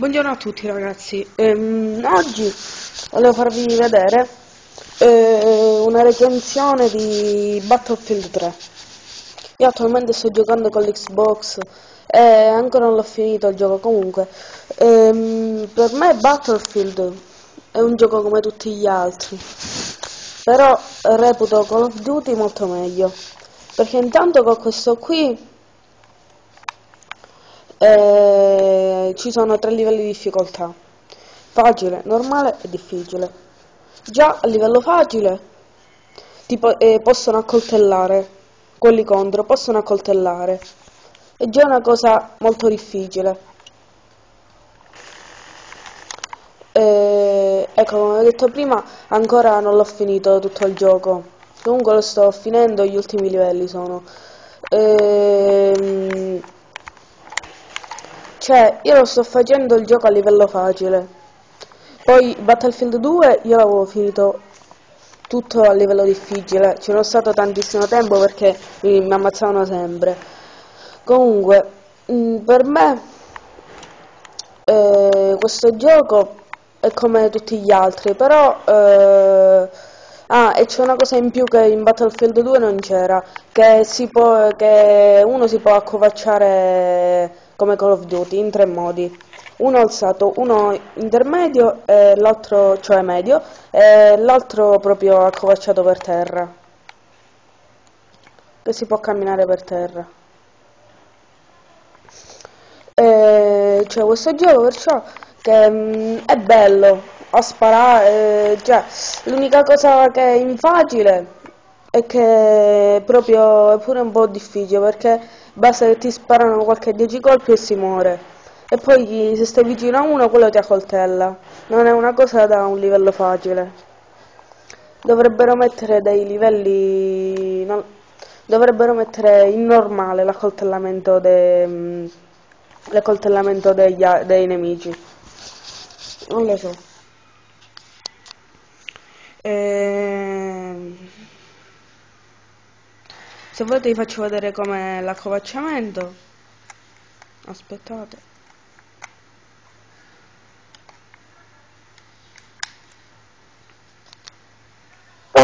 Buongiorno a tutti ragazzi, ehm, oggi volevo farvi vedere eh, una recensione di Battlefield 3. Io attualmente sto giocando con l'Xbox e ancora non l'ho finito il gioco comunque. Ehm, per me Battlefield è un gioco come tutti gli altri, però reputo Call of Duty molto meglio, perché intanto con questo qui eh, ci sono tre livelli di difficoltà. Facile, normale e difficile. Già a livello facile tipo, eh, possono accoltellare. Quelli contro possono accoltellare. È già una cosa molto difficile. Eh, ecco come ho detto prima ancora non l'ho finito tutto il gioco. Comunque lo sto finendo gli ultimi livelli sono. Ehm, cioè, io lo sto facendo il gioco a livello facile. Poi Battlefield 2 io l'avevo finito tutto a livello difficile. Ci sono stato tantissimo tempo perché mi, mi ammazzavano sempre. Comunque, mh, mm, per me eh, questo gioco è come tutti gli altri, però... Eh, ah, e c'è una cosa in più che in Battlefield 2 non c'era, che, che uno si può accovacciare come Call of Duty in tre modi uno alzato, uno intermedio e l'altro, cioè medio, e l'altro proprio accovacciato per terra. Che si può camminare per terra. C'è questo gioco perciò che mh, mm, è bello a sparare, cioè l'unica cosa che è in facile è che proprio è pure un po' difficile perché basta che ti sparano qualche 10 colpi e si muore. E poi se stai vicino a uno quello ti accoltella. Non è una cosa da un livello facile. Dovrebbero mettere dei livelli... No, dovrebbero mettere in normale l'accoltellamento de, mm, l'accoltellamento degli, dei nemici. Non lo so. Ehm... Se volete vi faccio vedere com'è l'accovacciamento. Aspettate.